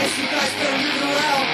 nice, you guys done really well.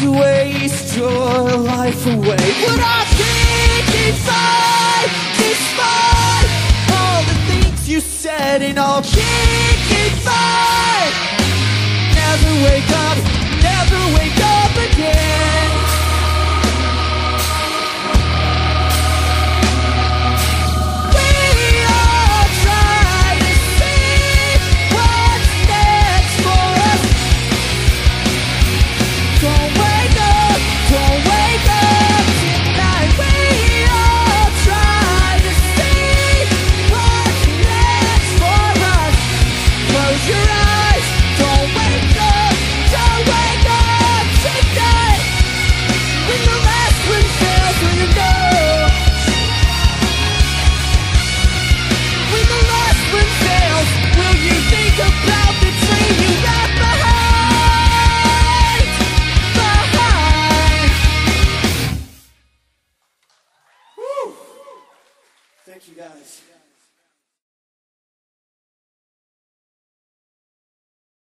to waste your life away. Would I be designed despite all the things you said and I'll kick inside Never wake up, never wake up again. Thank you guys.